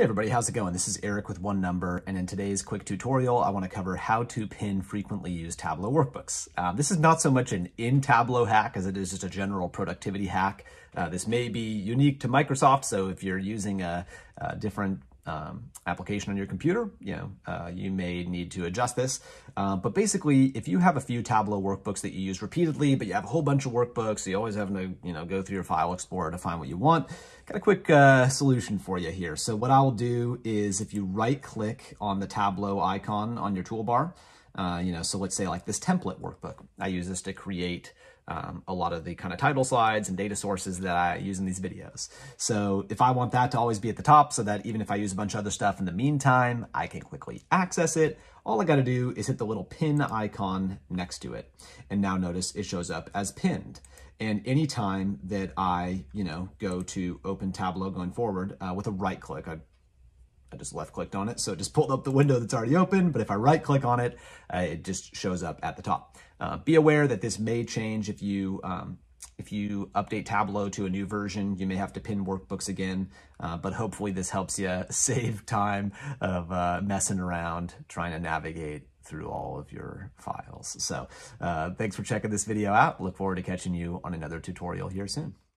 Hey everybody, how's it going? This is Eric with One Number, and in today's quick tutorial, I want to cover how to pin frequently used Tableau workbooks. Um, this is not so much an in Tableau hack as it is just a general productivity hack. Uh, this may be unique to Microsoft, so if you're using a, a different um, application on your computer, you know, uh, you may need to adjust this. Uh, but basically, if you have a few Tableau workbooks that you use repeatedly, but you have a whole bunch of workbooks, you always having to, you know, go through your file explorer to find what you want, got a quick uh, solution for you here. So what I'll do is if you right click on the Tableau icon on your toolbar, uh, you know, so let's say like this template workbook, I use this to create um, a lot of the kind of title slides and data sources that I use in these videos. So if I want that to always be at the top so that even if I use a bunch of other stuff in the meantime, I can quickly access it, all I got to do is hit the little pin icon next to it. And now notice it shows up as pinned. And anytime that I, you know, go to open Tableau going forward uh, with a right click, I I just left clicked on it. So it just pulled up the window that's already open, but if I right click on it, uh, it just shows up at the top. Uh, be aware that this may change if you um, if you update Tableau to a new version, you may have to pin workbooks again, uh, but hopefully this helps you save time of uh, messing around trying to navigate through all of your files. So uh, thanks for checking this video out. Look forward to catching you on another tutorial here soon.